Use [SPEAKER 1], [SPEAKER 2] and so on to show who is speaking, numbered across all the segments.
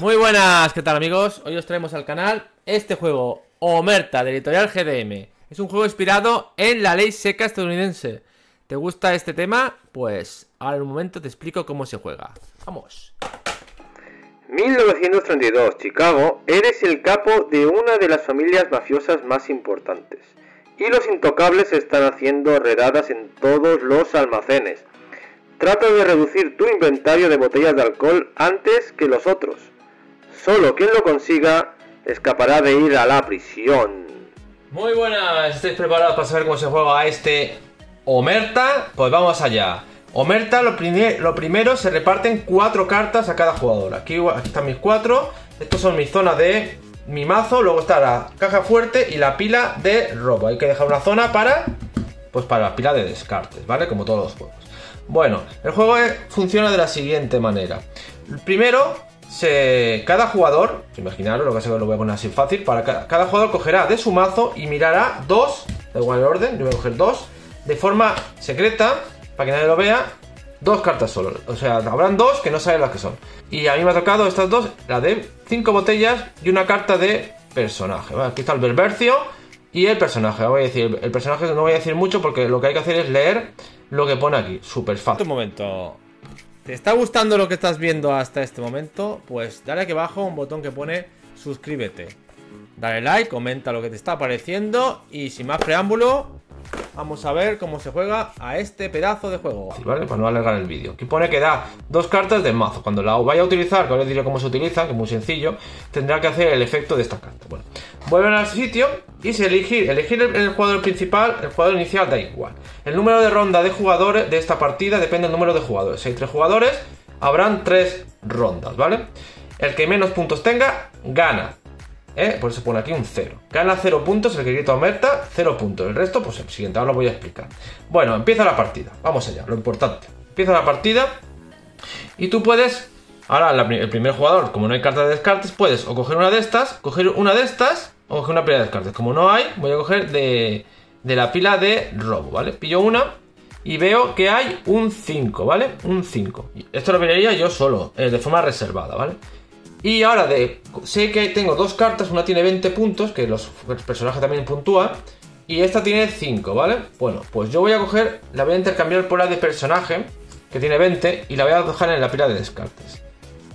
[SPEAKER 1] Muy buenas, ¿qué tal amigos? Hoy os traemos al canal este juego Omerta de editorial GDM. Es un juego inspirado en la ley seca estadounidense. ¿Te gusta este tema? Pues ahora en un momento te explico cómo se juega. Vamos.
[SPEAKER 2] 1932, Chicago, eres el capo de una de las familias mafiosas más importantes. Y los intocables están haciendo redadas en todos los almacenes. Trata de reducir tu inventario de botellas de alcohol antes que los otros. Solo quien lo consiga escapará de ir a la prisión.
[SPEAKER 1] Muy buenas, ¿estáis preparados para saber cómo se juega este Omerta? Pues vamos allá. Omerta, lo, primero, se reparten cuatro cartas a cada jugador. Aquí, aquí están mis cuatro. Estos son mis zonas de mi mazo. Luego está la caja fuerte y la pila de robo. Hay que dejar una zona para, pues para la pila de descartes, ¿vale? Como todos los juegos. Bueno, el juego funciona de la siguiente manera. Primero, se, cada jugador, imaginaros, lo que se lo voy a poner así fácil, para cada, jugador cogerá de su mazo y mirará dos, da igual el orden, yo voy a coger dos, de forma secreta, para que nadie lo vea, dos cartas solo. O sea, habrán dos que no saben las que son. Y a mí me ha tocado estas dos, la de cinco botellas y una carta de personaje. Aquí está el Berbercio y el personaje. Voy a decir, el personaje no voy a decir mucho porque lo que hay que hacer es leer lo que pone aquí, súper fácil. Un momento. ¿Te está gustando lo que estás viendo hasta este momento? Pues dale aquí abajo un botón que pone suscríbete. Dale like, comenta lo que te está pareciendo y sin más preámbulo, Vamos a ver cómo se juega a este pedazo de juego. ¿Vale? Para no alargar el vídeo. Aquí pone que da dos cartas de mazo. Cuando la vaya a utilizar, que ahora les diré cómo se utiliza, que es muy sencillo, tendrá que hacer el efecto de esta carta. Bueno, vuelven al sitio y se elegir, elegir el, jugador principal, el jugador inicial da igual. El número de ronda de jugadores de esta partida depende del número de jugadores. Si hay tres jugadores, habrán tres rondas, ¿vale? El que menos puntos tenga, gana. ¿Eh? Por eso pone aquí un 0. Gana 0 puntos el que grita Omerta, 0 puntos. El resto, pues el siguiente, ahora lo voy a explicar. Bueno, empieza la partida. Vamos allá, lo importante. Empieza la partida y tú puedes... Ahora, el primer jugador, como no hay carta de descartes, puedes o coger una de estas, coger una de estas, o coger una pila de descartes. Como no hay, voy a coger de, de la pila de robo, ¿vale? Pillo una y veo que hay un 5, ¿vale? Un 5. Esto lo vería yo solo, eh, de forma reservada, ¿vale? Y ahora de, sé que tengo dos cartas, una tiene 20 puntos, que los personajes también puntúan, y esta tiene 5, ¿vale? Bueno, pues yo voy a coger, la voy a intercambiar por la de personaje, que tiene 20, y la voy a dejar en la pila de descartes.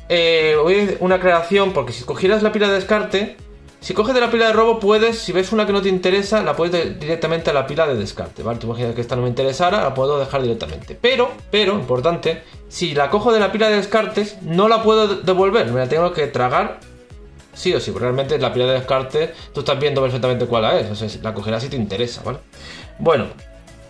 [SPEAKER 1] Eh, voy a una aclaración, porque si cogieras la pila de descarte, si coges de la pila de robo, puedes, si ves una que no te interesa, la puedes directamente a la pila de descarte, ¿vale? Tú imaginas que esta no me interesara, la puedo dejar directamente. Pero, pero, importante, si la cojo de la pila de descartes, no la puedo devolver, me la tengo que tragar sí o sí, porque realmente la pila de descartes, tú estás viendo perfectamente cuál es, o sea, la cogerás si te interesa, ¿vale? Bueno,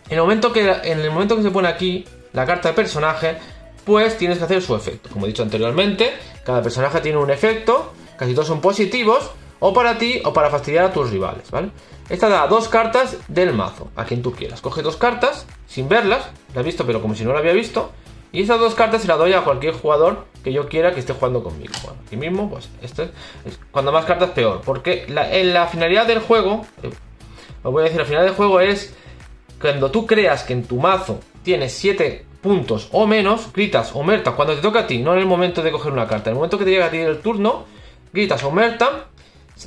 [SPEAKER 1] en el momento que, en el momento que se pone aquí la carta de personaje, pues tienes que hacer su efecto. Como he dicho anteriormente, cada personaje tiene un efecto, casi todos son positivos, o para ti o para fastidiar a tus rivales, ¿vale? Esta da dos cartas del mazo, a quien tú quieras. Coge dos cartas, sin verlas, la he visto pero como si no la había visto, y esas dos cartas se las doy a cualquier jugador que yo quiera que esté jugando conmigo. Bueno, aquí mismo, pues, este es, cuando más cartas peor, porque la, en la finalidad del juego, eh, os voy a decir, la finalidad del juego es cuando tú creas que en tu mazo tienes 7 puntos o menos, gritas Omerta cuando te toca a ti, no en el momento de coger una carta, en el momento que te llega a ti el turno, gritas Omerta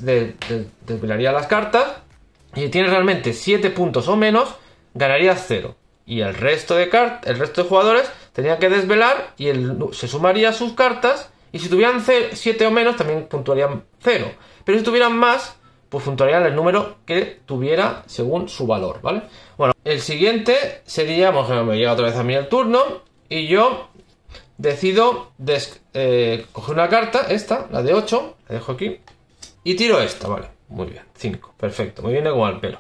[SPEAKER 1] desvelaría las cartas y si tienes realmente 7 puntos o menos, ganarías 0. Y el resto de el resto de jugadores tendrían que desvelar y se sumaría sus cartas. Y si tuvieran 7 o menos, también puntuarían 0. Pero si tuvieran más, pues puntuarían el número que tuviera según su valor, ¿vale? Bueno, el siguiente sería, me llega otra vez a mí el turno, y yo decido eh, coger una carta, esta, la de 8, la dejo aquí, y tiro esta, vale. Muy bien, 5. Perfecto, muy bien como al pelo.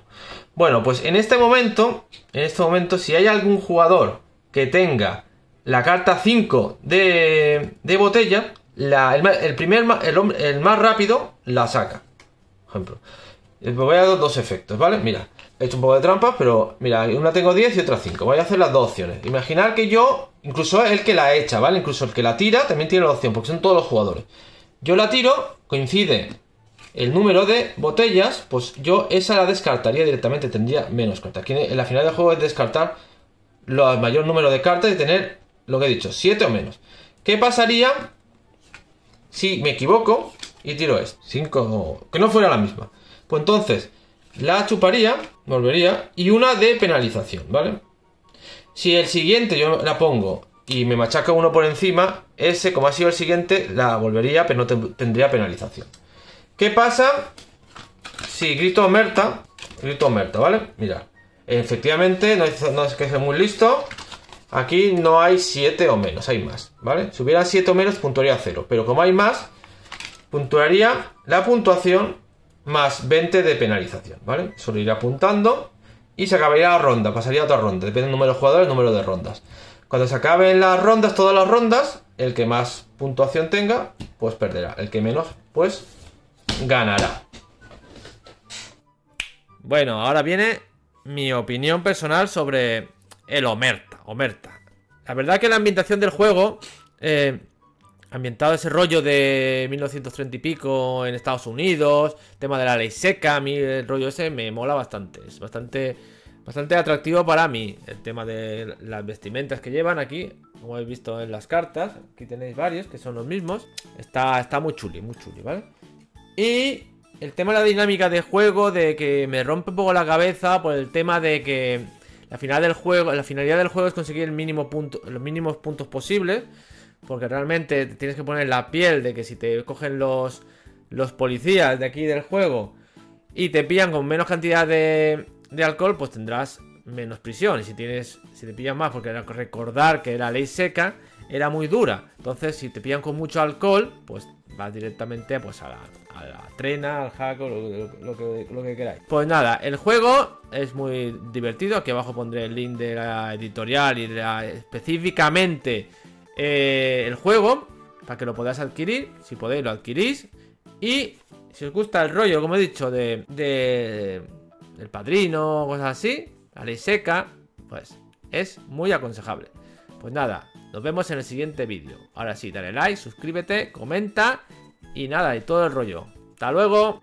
[SPEAKER 1] Bueno, pues en este momento, en este momento, si hay algún jugador que tenga la carta 5 de, de botella, el, primer, el, más rápido la saca. Por ejemplo. Me voy a dar dos efectos, ¿vale? Mira, he hecho un poco de trampas, pero mira, una tengo 10 y otra 5. Voy a hacer las dos opciones. Imaginar que yo, incluso el que la echa, ¿vale? Incluso el que la tira también tiene la opción, porque son todos los jugadores. Yo la tiro, coincide el número de botellas, pues yo esa la descartaría directamente, tendría menos cartas. Aquí en la final del juego es descartar el mayor número de cartas y tener lo que he dicho, 7 o menos. ¿Qué pasaría si me equivoco y tiro esto. 5, que no fuera la misma. Pues entonces, la chuparía, volvería, y una de penalización, ¿vale? Si el siguiente yo la pongo y me machaca uno por encima, ese, como ha sido el siguiente, la volvería, pero no tendría penalización. ¿Qué pasa si grito Merta? Grito Merta, ¿vale? Mira, efectivamente, no es, no es que sea muy listo. Aquí no hay 7 o menos, hay más, ¿vale? Si hubiera 7 o menos, puntuaría 0. Pero como hay más, puntuaría la puntuación más 20 de penalización, ¿vale? Solo iría apuntando y se acabaría la ronda, pasaría otra ronda, depende del número de jugadores, el número de rondas. Cuando se acaben las rondas, todas las rondas, el que más puntuación tenga, pues perderá. El que menos, pues ganará. Bueno, ahora viene mi opinión personal sobre el Omerta. Omerta. La verdad que la ambientación del juego, eh, ambientado ese rollo de 1930 y pico en Estados Unidos, tema de la ley seca, a mí el rollo ese me mola bastante. Es bastante, bastante atractivo para mí. El tema de las vestimentas que llevan aquí, como habéis visto en las cartas, aquí tenéis varios que son los mismos. Está, está muy chuli, muy chuli, ¿vale? Y el tema de la dinámica de juego, de que me rompe un poco la cabeza por el tema de que la, final del juego, la finalidad del juego es conseguir los mínimos puntos posibles. Porque realmente tienes que poner la piel de que si te cogen los, los policías de aquí del juego y te pillan con menos cantidad de, de alcohol, pues tendrás menos prisión. Y si tienes, si te pillan más, porque recordar que la ley seca era muy dura. Entonces, si te pillan con mucho alcohol, pues vas directamente pues, a, la, a la trena, al hack, lo, lo, que, lo, que, queráis. Pues nada, el juego es muy divertido. Aquí abajo pondré el link de la editorial y específicamente eh, el juego para que lo podáis adquirir. Si podéis, lo adquirís. Y si os gusta el rollo, como he dicho, de, de del padrino, cosas así, la ley seca, pues es muy aconsejable. Pues nada, nos vemos en el siguiente vídeo. Ahora sí, dale like, suscríbete, comenta y nada, y todo el rollo. Hasta luego.